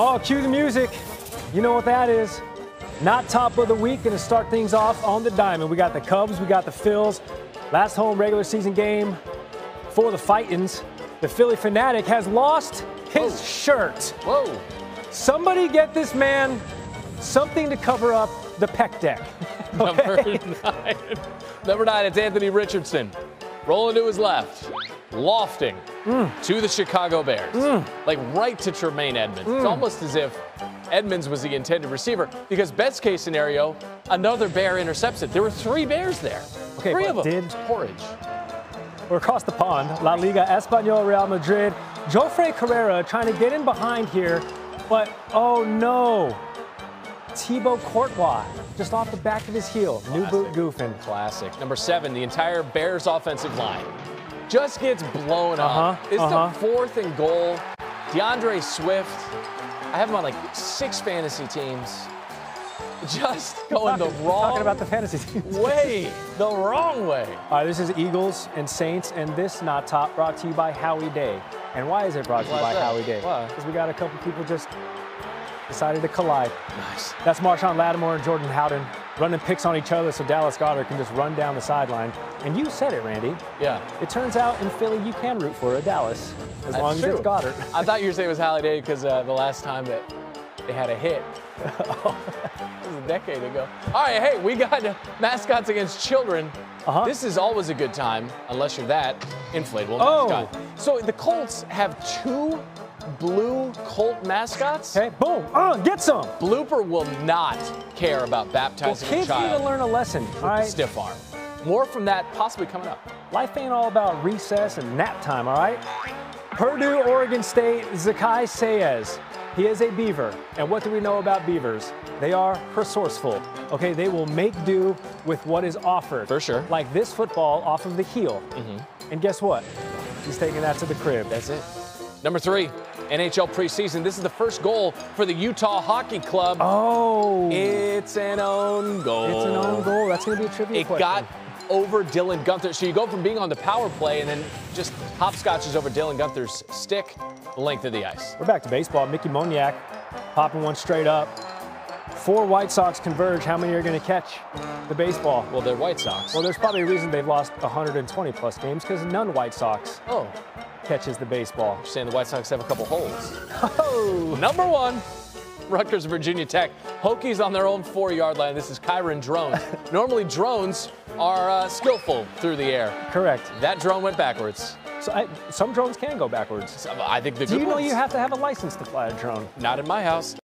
Oh, cue the music. You know what that is. Not top of the week, and to start things off on the diamond. We got the Cubs, we got the Phils. Last home regular season game for the Fightins. The Phillie Phanatic has lost his Whoa. shirt. Whoa. Somebody get this man something to cover up the pec deck. Number nine. Number nine, it's Anthony Richardson. Rolling to his left. Lofting to the Chicago Bears. Like right to Tremaine Edmunds. It's mm. almost as if Edmunds was the intended receiver because best case scenario, another bear intercepts it. There were three bears there. Okay, three of them. did- It's porridge. We're across the pond. La Liga Espanyol Real Madrid. Jofre Carrera trying to get in behind here, but oh no. Thibaut Courtois just off the back of his heel. New boot goofing. Classic. Number seven, the entire Bears offensive line just gets blown Uh-huh, up. It's uh-huh. the fourth and goal. D'Andre Swift, I have him on like six fantasy teams. Just going the wrong Talking about the fantasy teams. way. The wrong way. All right, this is Eagles and Saints, and this not top brought to you by Howie Day. And why is it brought to you Why by that? Howie Day? Because we got a couple people just decided to collide. Nice. That's Marshon Lattimore and Jordan Howden running picks on each other so Dallas Goedert can just run down the sideline. And you said it, Randy. Yeah. It turns out in Philly you can root for a Dallas as That's long as true. it's Goedert. I thought you were saying it was Halle Day because uh, the last time that they had a hit. it was a decade ago. All right, hey, we got mascots against children. Uh-huh. This is always a good time, unless you're that inflatable Oh. mascot. So the Colts have two blue Colt mascots. Okay, boom, uh, get some. Blooper will not care about Well, baptizing a kids need child to learn a lesson, all with a right? stiff arm. More from that possibly coming up. Life ain't all about recess and nap time, all right? Purdue, Oregon State, Zakai Sayez. He is a beaver. And what do we know about beavers? They are resourceful. Okay, they will make do with what is offered. For sure. Like this football off of the heel. And guess what? He's taking that to the crib. That's it. Number three, NHL preseason. This is the first goal for the Utah Hockey Club. Oh, It's an own goal. it's an own goal. That's going to be a trivia It question. got over Dylan Guenther. So you go from being on the power play and then just hopscotches over Dylan Guenther's stick the length of the ice. We're back to baseball. Mickey Moniak popping one straight up. Four White Sox converge. How many are going to catch the baseball? Well, they're White Sox. Well, there's probably a reason they've lost 120 plus games because none White Sox oh, catches the baseball. you're saying the White Sox have a couple holes. Oh, Number one, Rutgers, Virginia Tech. Hokies on their own four-yard line. This is Kyron Drones. Normally, drones are uh, skillful through the air. correct. That drone went backwards. So I, some drones can go backwards. I think the Do you know ones- you have to have a license to fly a drone? Not in my house.